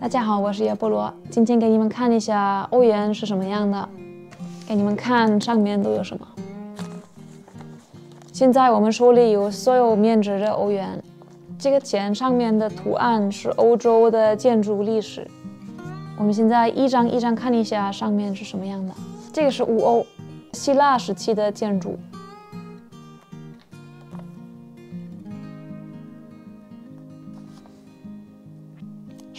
大家好，我是叶波罗，今天给你们看一下欧元是什么样的，给你们看上面都有什么。现在我们手里有所有面值的欧元，这个钱上面的图案是欧洲的建筑历史。我们现在一张一张看一下上面是什么样的。这个是五欧，希腊时期的建筑。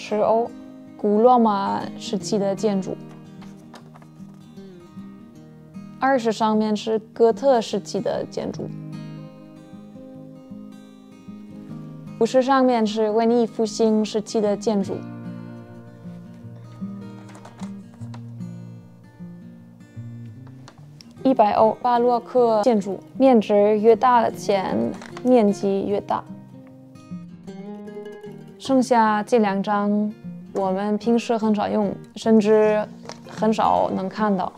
十欧，古罗马时期的建筑。二十上面是哥特时期的建筑。五十上面是文艺复兴时期的建筑。一百欧，巴洛克建筑。面值越大的钱，面积越大。剩下这两张，我们平时很少用，甚至很少能看到。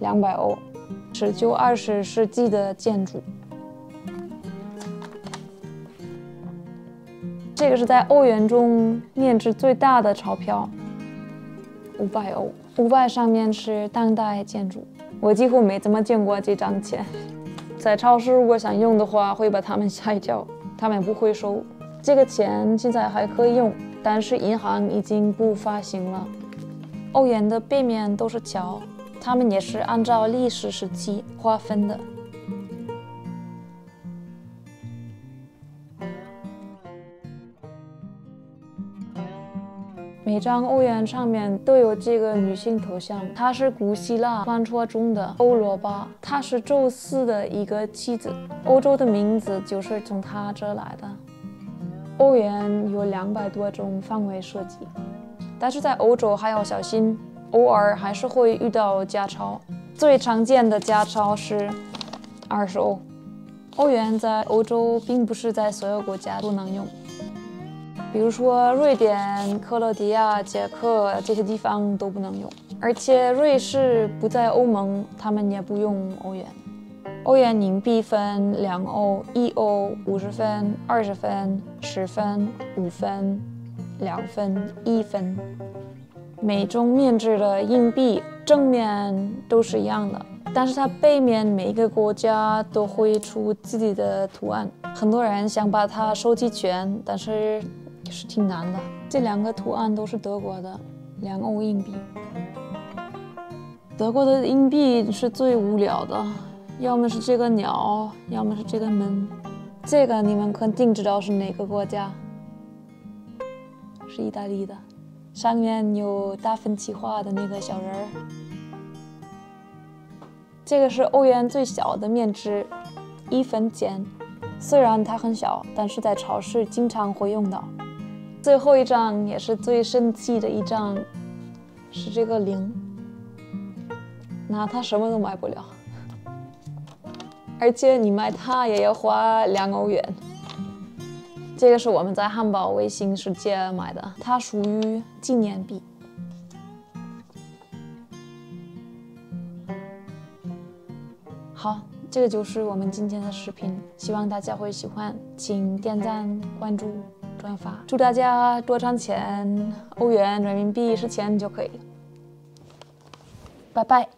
两百欧，十九、二十世纪的建筑。这个是在欧元中面值最大的钞票，五百欧。五百上面是当代建筑。我几乎没怎么见过这张钱，在超市如果想用的话，会把它们吓一跳，他们不会收。这个钱现在还可以用，但是银行已经不发行了。欧元的背面都是桥，它们也是按照历史时期划分的。每张欧元上面都有这个女性头像，她是古希腊传说中的欧罗巴，她是宙斯的一个妻子。欧洲的名字就是从她这来的。欧元有两百多种范围设计，但是在欧洲还要小心，偶尔还是会遇到假钞。最常见的假钞是二十欧。欧元在欧洲并不是在所有国家都能用，比如说瑞典、克罗地亚、捷克这些地方都不能用，而且瑞士不在欧盟，他们也不用欧元。欧元硬币分两欧、一欧、五十分、二十分、十分、五分、两分、一分。每种面值的硬币正面都是一样的，但是它背面每一个国家都会出自己的图案。很多人想把它收集全，但是也是挺难的。这两个图案都是德国的两欧硬币。德国的硬币是最无聊的。要么是这个鸟，要么是这个门。这个你们肯定知道是哪个国家？是意大利的，上面有达芬奇画的那个小人儿。这个是欧元最小的面值，一分钱。虽然它很小，但是在超市经常会用到。最后一张也是最神奇的一张，是这个零。那它什么都买不了。而且你买它也要花两欧元。这个是我们在汉堡卫星世界买的，它属于纪念币。好，这个就是我们今天的视频，希望大家会喜欢，请点赞、关注、转发，祝大家多赚钱，欧元、人民币是钱就可以了。拜拜。